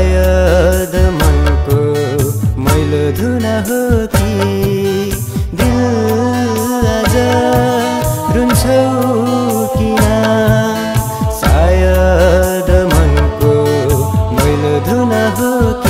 सायद मनको मैलो धुन हो कि दिल आज रुन्छौ किन सायद मनको मैलो धुन हो कि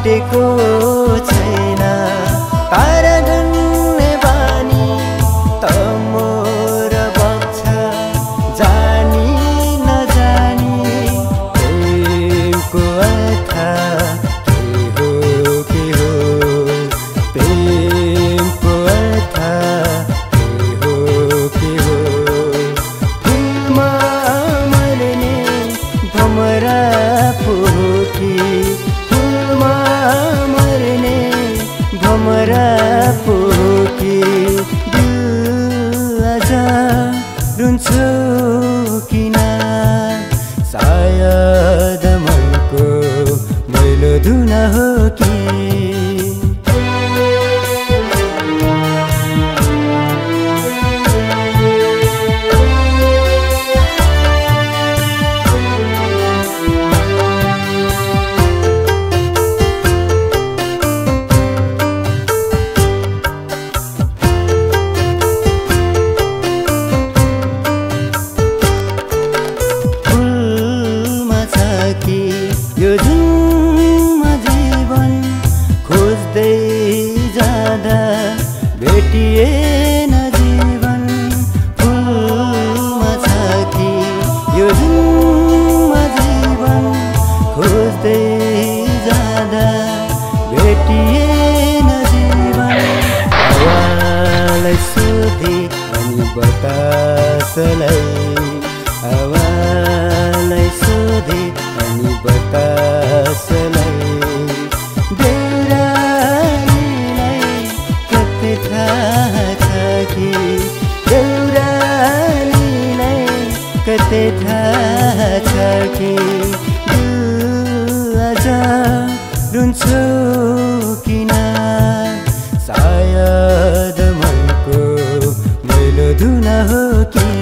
छुटेको छैन। रुन्छौ किन? सायद मनको मैलो धुन हो कि? बतासलाई हावालाई सोधे अनि बतासलाई देउरालीलाई कति थाहा छ कि देउरालीलाई कति थाहा छ कि रुन्छौ। दूल्हा हो की